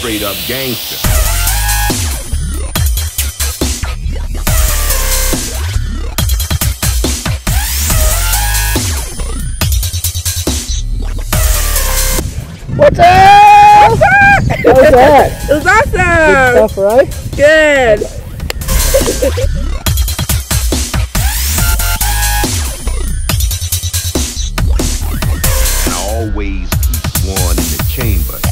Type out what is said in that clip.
straight up gangster. What's up? What's up? How that? it was awesome. Good stuff, right? Good. Always keep one in the chamber.